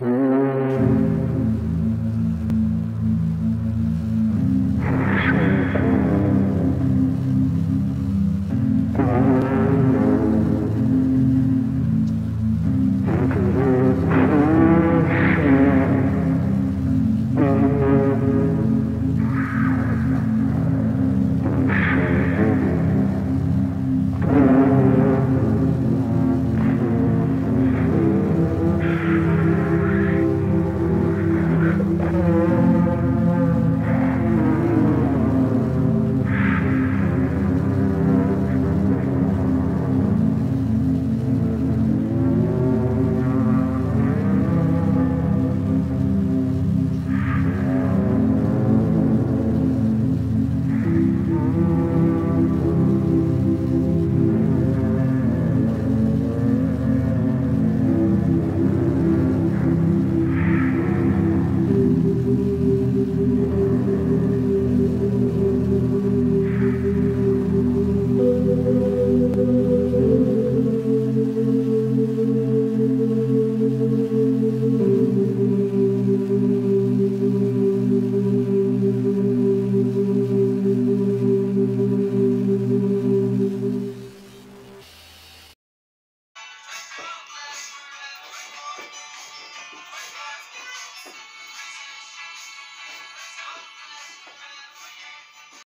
うん